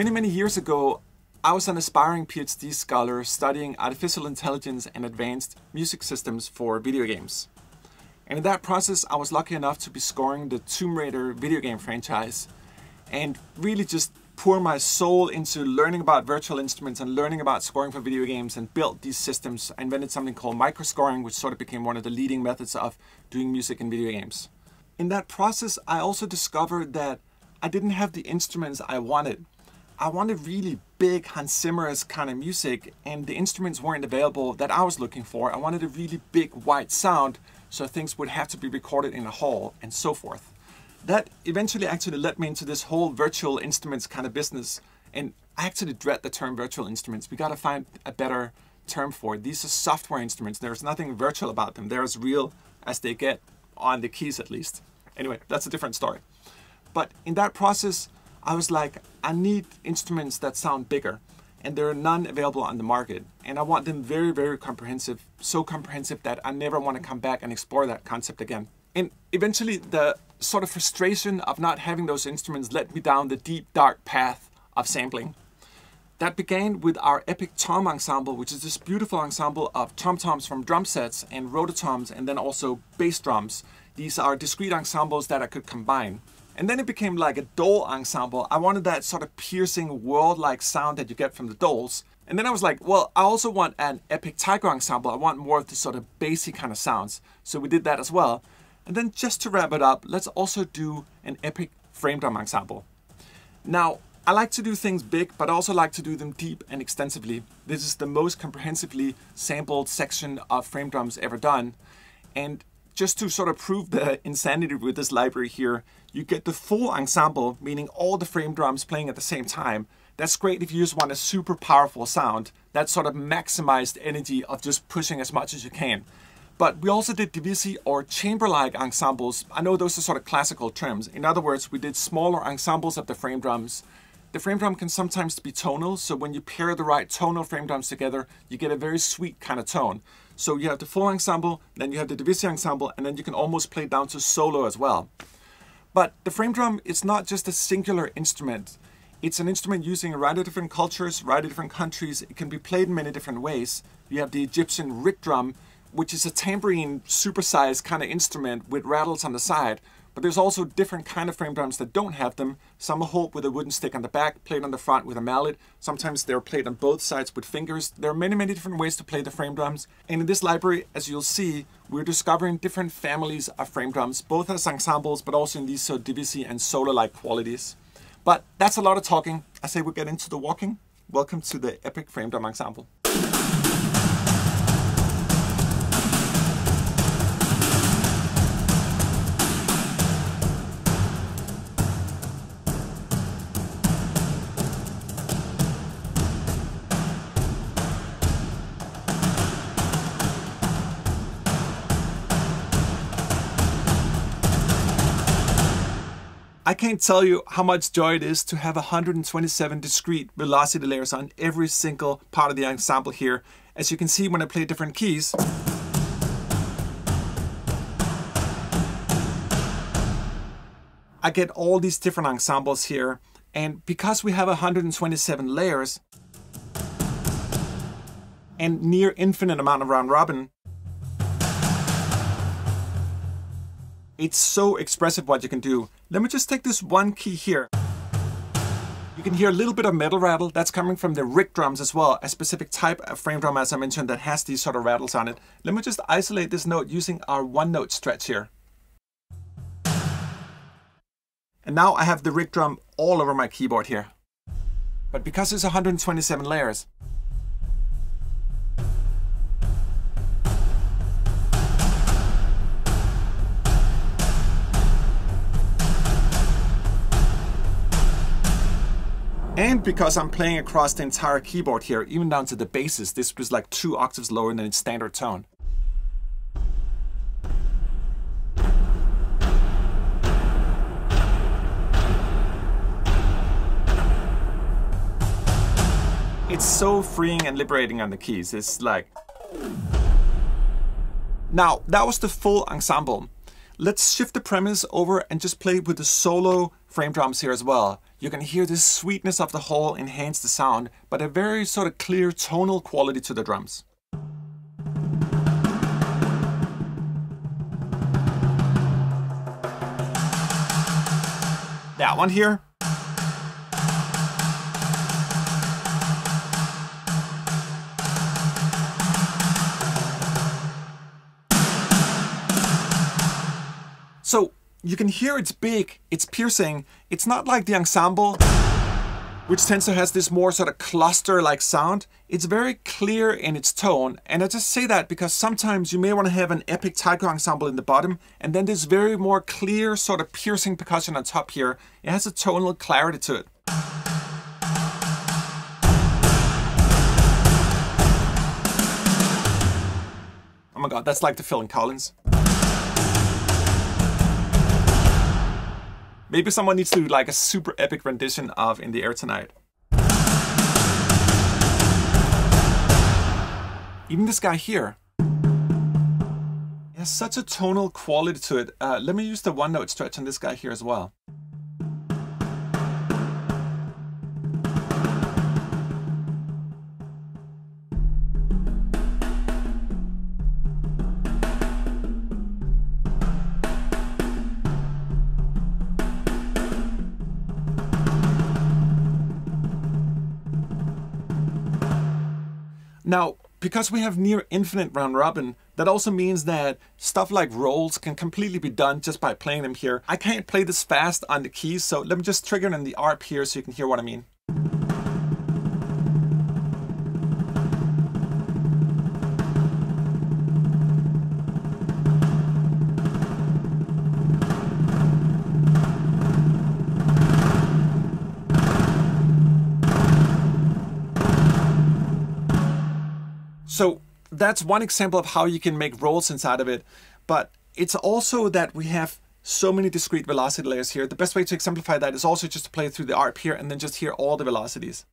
Many, many years ago, I was an aspiring PhD scholar studying artificial intelligence and advanced music systems for video games. And in that process, I was lucky enough to be scoring the Tomb Raider video game franchise and really just pour my soul into learning about virtual instruments and learning about scoring for video games and built these systems. I invented something called microscoring, which sort of became one of the leading methods of doing music in video games. In that process, I also discovered that I didn't have the instruments I wanted. I wanted really big Hans Zimmer's kind of music and the instruments weren't available that I was looking for. I wanted a really big white sound so things would have to be recorded in a hall and so forth. That eventually actually led me into this whole virtual instruments kind of business and I actually dread the term virtual instruments. We gotta find a better term for it. These are software instruments. There's nothing virtual about them. They're as real as they get on the keys at least. Anyway, that's a different story. But in that process, I was like, I need instruments that sound bigger and there are none available on the market. And I want them very, very comprehensive, so comprehensive that I never want to come back and explore that concept again. And eventually the sort of frustration of not having those instruments led me down the deep, dark path of sampling. That began with our Epic Tom Ensemble, which is this beautiful ensemble of tom-toms from drum sets and rototoms and then also bass drums. These are discrete ensembles that I could combine. And then it became like a dhol ensemble. I wanted that sort of piercing world-like sound that you get from the dhols. And then I was like, well, I also want an epic taiko ensemble. I want more of the sort of bassy kind of sounds. So we did that as well. And then just to wrap it up, let's also do an epic frame drum ensemble. Now, I like to do things big, but I also like to do them deep and extensively. This is the most comprehensively sampled section of frame drums ever done. And just to sort of prove the insanity with this library here, you get the full ensemble, meaning all the frame drums playing at the same time. That's great if you just want a super powerful sound. That sort of maximized energy of just pushing as much as you can. But we also did divisi or chamber-like ensembles. I know those are sort of classical terms. In other words, we did smaller ensembles of the frame drums. The frame drum can sometimes be tonal, so when you pair the right tonal frame drums together, you get a very sweet kind of tone. So you have the full ensemble, then you have the divisi ensemble, and then you can almost play down to solo as well. But the frame drum is not just a singular instrument. It's an instrument using a variety of different cultures, variety of different countries. It can be played in many different ways. You have the Egyptian riq drum, which is a tambourine supersized kind of instrument with rattles on the side. But there's also different kind of frame drums that don't have them. Some are hold with a wooden stick on the back, played on the front with a mallet. Sometimes they're played on both sides with fingers. There are many, many different ways to play the frame drums. And in this library, as you'll see, we're discovering different families of frame drums, both as ensembles, but also in these so divisi and solo-like qualities. But that's a lot of talking. I say we get into the walking. Welcome to the Epic Frame Drum Ensemble. Can't tell you how much joy it is to have 127 discrete velocity layers on every single part of the ensemble here. As you can see when I play different keys, I get all these different ensembles here. And because we have 127 layers and near infinite amount of round robin, It's so expressive what you can do. Let me just take this one key here. You can hear a little bit of metal rattle. That's coming from the Riq drums as well, a specific type of frame drum, as I mentioned, that has these sort of rattles on it. Let me just isolate this note using our one note stretch here. And now I have the Riq drum all over my keyboard here. But because it's 127 layers, And because I'm playing across the entire keyboard here, even down to the basses, this was like two octaves lower than its standard tone. It's so freeing and liberating on the keys. It's like... Now, that was the full ensemble. Let's shift the premise over and just play with the solo frame drums here as well. You can hear the sweetness of the whole enhance the sound, but a very sort of clear tonal quality to the drums. That one here. So you can hear it's big, it's piercing. It's not like the ensemble, which tends to has this more sort of cluster-like sound. It's very clear in its tone. And I just say that because sometimes you may want to have an epic taiko ensemble in the bottom, and then this very more clear sort of piercing percussion on top here. It has a tonal clarity to it. Oh my god, that's like the Phil and Collins. Maybe someone needs to do like a super epic rendition of In the Air Tonight. Even this guy here has such a tonal quality to it. Uh, let me use the one note stretch on this guy here as well. Now, because we have near infinite round robin, that also means that stuff like rolls can completely be done just by playing them here. I can't play this fast on the keys, so let me just trigger it in the ARP here so you can hear what I mean. So that's one example of how you can make rolls inside of it. But it's also that we have so many discrete velocity layers here. The best way to exemplify that is also just to play through the ARP here and then just hear all the velocities.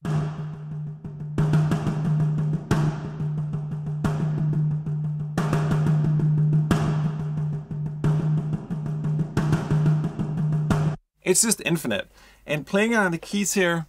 It's just infinite. And playing on the keys here,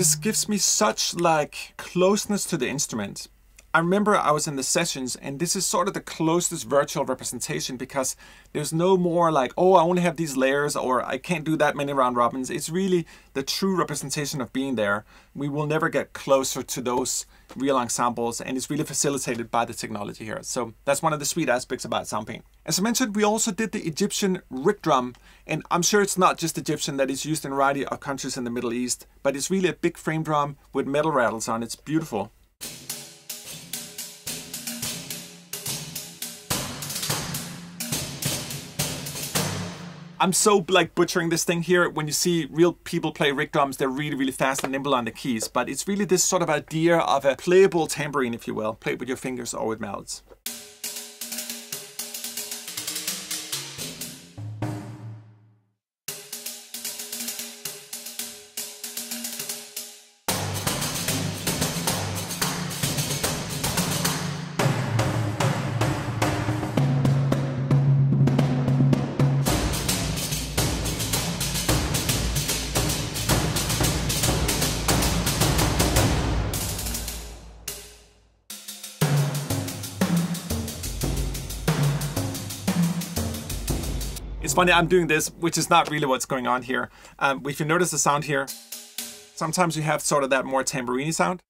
just gives me such like closeness to the instrument. I remember I was in the sessions and this is sort of the closest virtual representation because there's no more like, oh, I only have these layers or I can't do that many round robins. It's really the true representation of being there. We will never get closer to those real ensembles and it's really facilitated by the technology here. So that's one of the sweet aspects about SoundPaint. As I mentioned, we also did the Egyptian riq drum and I'm sure it's not just Egyptian that is used in a variety of countries in the Middle East, but it's really a big frame drum with metal rattles on. It's beautiful. I'm so like butchering this thing here. When you see real people play riq drums, they're really, really fast and nimble on the keys. But it's really this sort of idea of a playable tambourine, if you will. Play it with your fingers or with mouths. Funny, I'm doing this, which is not really what's going on here. Um, if you notice the sound here, sometimes you have sort of that more tambourine sound.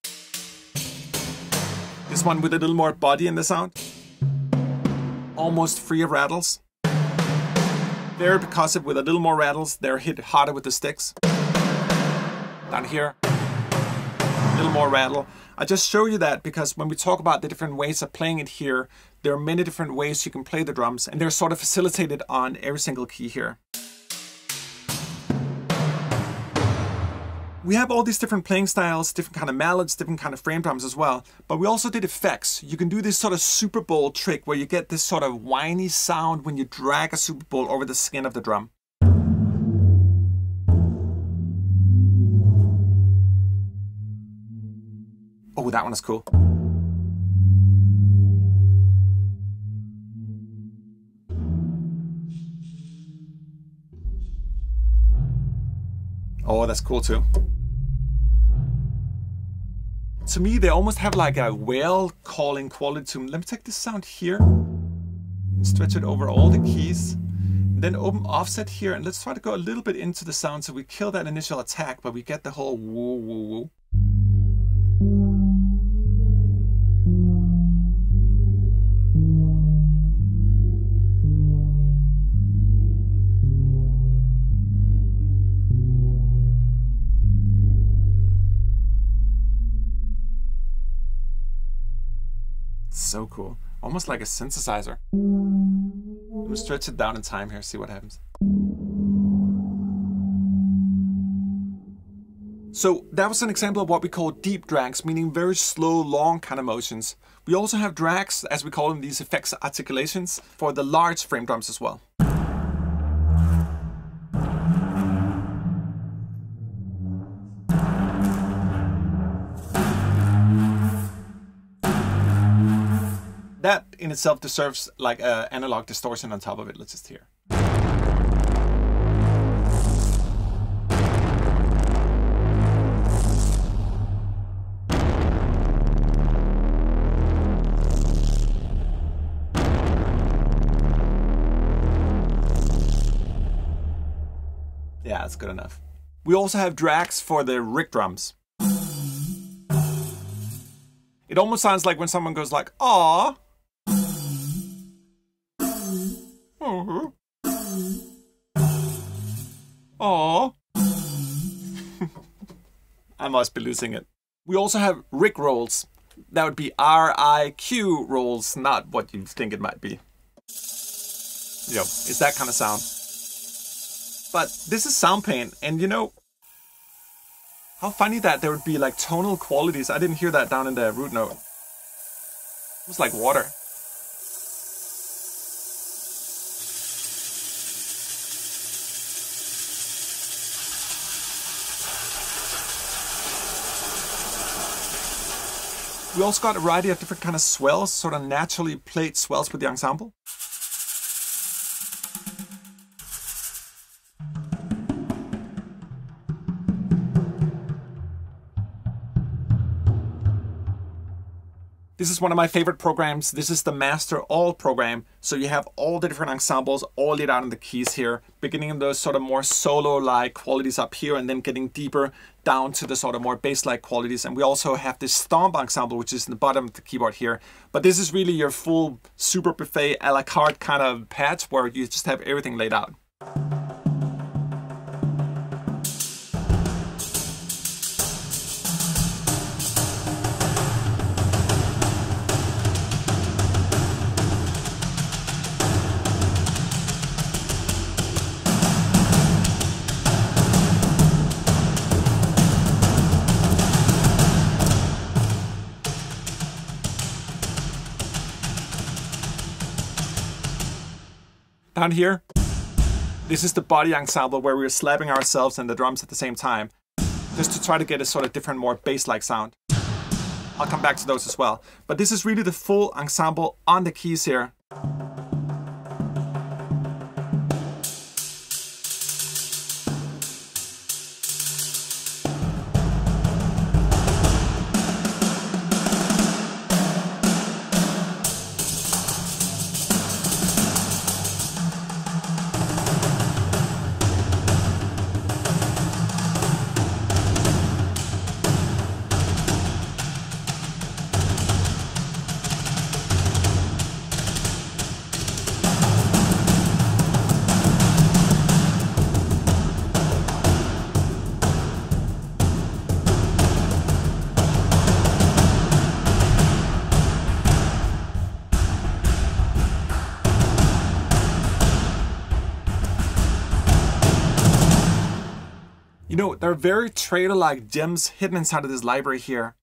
This one with a little more body in the sound. Almost free of rattles. Very percussive with a little more rattles. They're hit harder with the sticks. Down here, a little more rattle. I just show you that because when we talk about the different ways of playing it here, there are many different ways you can play the drums and they're sort of facilitated on every single key here. We have all these different playing styles, different kind of mallets, different kind of frame drums as well, but we also did effects. You can do this sort of superball trick where you get this sort of whiny sound when you drag a superball over the skin of the drum. Ooh, that one is cool. Oh, that's cool too. To me, they almost have like a whale calling quality to them. Let me take this sound here and stretch it over all the keys. Then open offset here and let's try to go a little bit into the sound so we kill that initial attack, but we get the whole woo woo woo. So cool. Almost like a synthesizer. Let me stretch it down in time here, see what happens. So that was an example of what we call deep drags, meaning very slow, long kind of motions. We also have drags, as we call them, these effects articulations, for the large frame drums as well. That in itself deserves like an analog distortion on top of it. Let's just hear. Yeah, that's good enough. We also have drags for the Riq drums. It almost sounds like when someone goes like, "Ah," Oh. I must be losing it. We also have Riq rolls. That would be R-I-Q rolls, not what you think it might be. Yo, it's that kind of sound. But this is SoundPaint, and you know, how funny that there would be like tonal qualities. I didn't hear that down in the root note. It was like water. We also got a variety of different kind of swells, sort of naturally played swells with the ensemble. This is one of my favorite programs. This is the Master All program. So you have all the different ensembles all laid out in the keys here, beginning in those sort of more solo-like qualities up here and then getting deeper down to the sort of more bass-like qualities. And we also have this Stomp ensemble, which is in the bottom of the keyboard here. But this is really your full super buffet a la carte kind of patch where you just have everything laid out. Down here, this is the body ensemble where we're slapping ourselves and the drums at the same time, just to try to get a sort of different, more bass-like sound. I'll come back to those as well. But this is really the full ensemble on the keys here. Are very trailer-like gems hidden inside of this library here.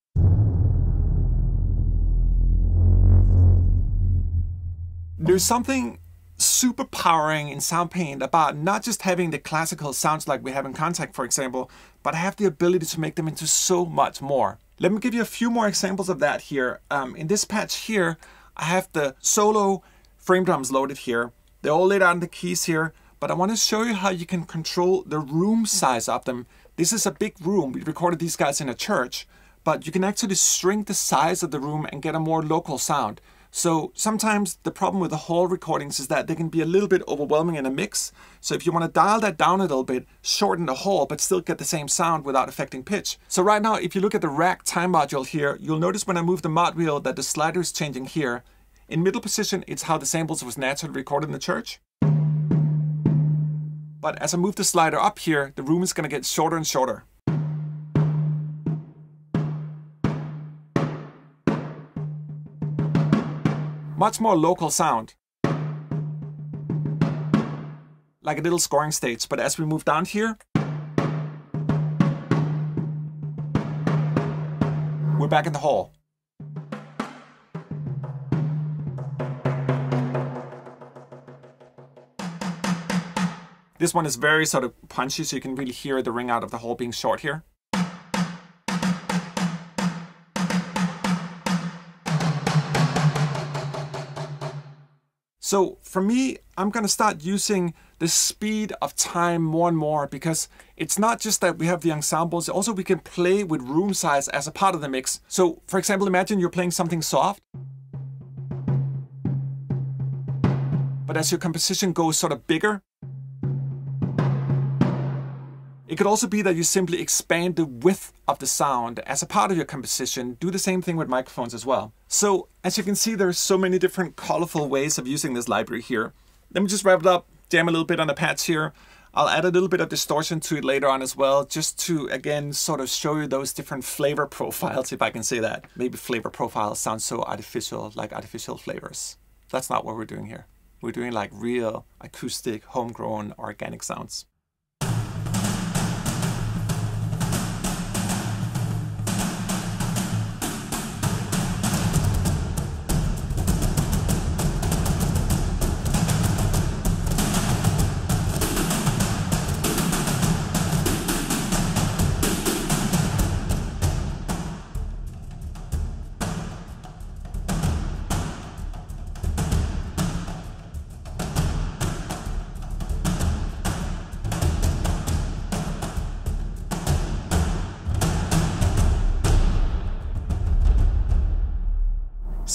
There's something super powering in SoundPaint about not just having the classical sounds like we have in Kontakt, for example, but I have the ability to make them into so much more. Let me give you a few more examples of that here. Um, in this patch here, I have the solo frame drums loaded here. They're all laid out in the keys here but I want to show you how you can control the room size of them This is a big room. We recorded these guys in a church, but you can actually shrink the size of the room and get a more local sound. So sometimes the problem with the hall recordings is that they can be a little bit overwhelming in a mix. So if you want to dial that down a little bit, shorten the hall, but still get the same sound without affecting pitch. So right now, if you look at the rack time module here, you'll notice when I move the mod wheel that the slider is changing here. In middle position, it's how the samples was naturally recorded in the church. But as I move the slider up here, the room is going to get shorter and shorter. Much more local sound. Like a little scoring stage, but as we move down here, we're back in the hall. This one is very sort of punchy, so you can really hear the ring out of the hole being short here. So for me, I'm gonna start using the speed of time more and more because it's not just that we have the ensembles, also we can play with room size as a part of the mix. So for example, imagine you're playing something soft. But as your composition goes sort of bigger, it could also be that you simply expand the width of the sound as a part of your composition. Do the same thing with microphones as well. So as you can see, there's so many different colorful ways of using this library here. Let me just wrap it up, jam a little bit on the pads here. I'll add a little bit of distortion to it later on as well, just to, again, sort of show you those different flavor profiles, if I can say that. Maybe flavor profiles sound so artificial, like artificial flavors. That's not what we're doing here. We're doing like real acoustic, homegrown, organic sounds.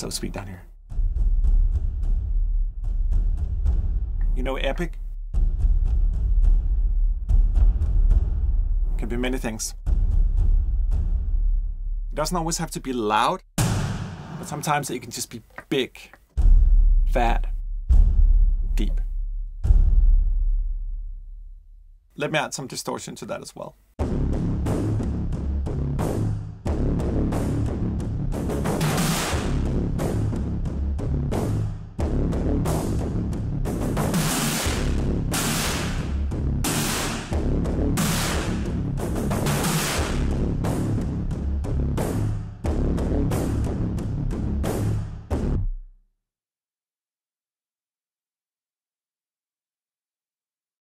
So sweet down here. You know, epic can be many things. It doesn't always have to be loud, but sometimes it can just be big, fat, deep. Let me add some distortion to that as well.